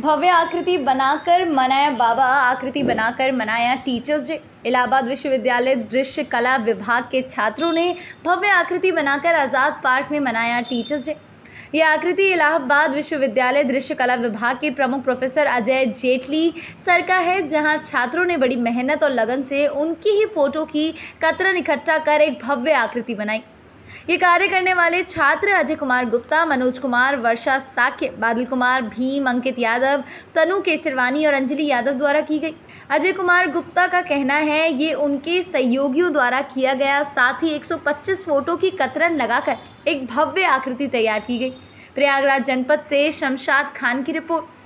भव्य आकृति बनाकर मनाया, बाबा आकृति बनाकर मनाया टीचर्स डे इलाहाबाद विश्वविद्यालय दृश्य कला विभाग के छात्रों ने भव्य आकृति बनाकर आज़ाद पार्क में मनाया टीचर्स डे यह आकृति इलाहाबाद विश्वविद्यालय दृश्य कला विभाग के प्रमुख प्रोफेसर अजय जेटली सर का है, जहाँ छात्रों ने बड़ी मेहनत और लगन से उनकी ही फ़ोटो की कतरन इकट्ठा कर एक भव्य आकृति बनाई। ये कार्य करने वाले छात्र अजय कुमार गुप्ता, मनोज कुमार, वर्षा साक्य, बादल कुमार, भीम, अंकित यादव, तनु केसरवानी और अंजलि यादव द्वारा की गई। अजय कुमार गुप्ता का कहना है, ये उनके सहयोगियों द्वारा किया गया साथ ही 125 फ़ोटो की कतरन लगाकर एक भव्य आकृति तैयार की गई। प्रयागराज जनपद से शमशाद खान की रिपोर्ट।